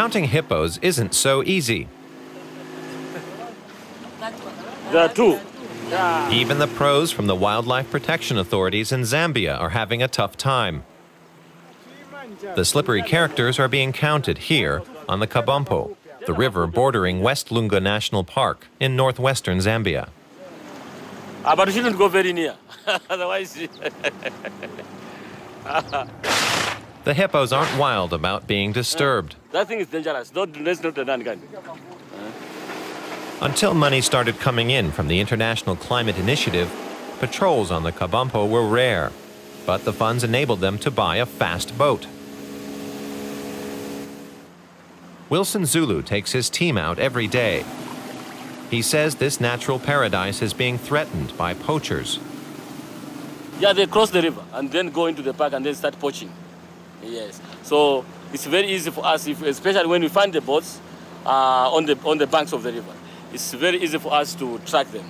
counting hippos isn't so easy. There are two. Even the pros from the wildlife protection authorities in Zambia are having a tough time. The slippery characters are being counted here on the Kabompo, the river bordering West Lunga National Park in northwestern Zambia. Ah, but you shouldn't go very near. Otherwise, The hippos aren't wild about being disturbed. that thing is dangerous. Don't, let's not again. Until money started coming in from the International Climate Initiative, patrols on the Kabompo were rare, but the funds enabled them to buy a fast boat. Wilson Zulu takes his team out every day. He says this natural paradise is being threatened by poachers. Yeah, they cross the river and then go into the park and then start poaching. Yes. So it's very easy for us, if, especially when we find the boats uh, on, the, on the banks of the river. It's very easy for us to track them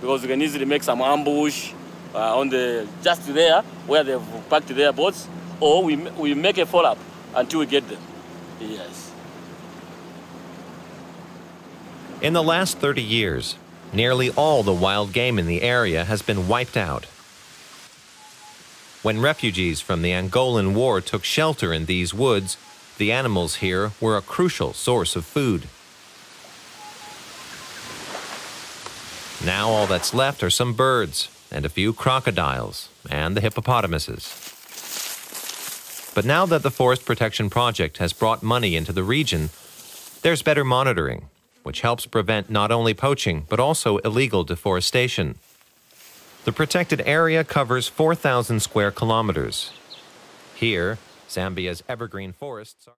because we can easily make some ambush uh, on the just there where they've parked their boats, or we, we make a follow up until we get them. Yes. In the last 30 years, nearly all the wild game in the area has been wiped out. When refugees from the Angolan War took shelter in these woods, the animals here were a crucial source of food. Now all that's left are some birds and a few crocodiles and the hippopotamuses. But now that the Forest Protection Project has brought money into the region, there's better monitoring, which helps prevent not only poaching but also illegal deforestation. The protected area covers 4,000 square kilometers. Here, Zambia's evergreen forests are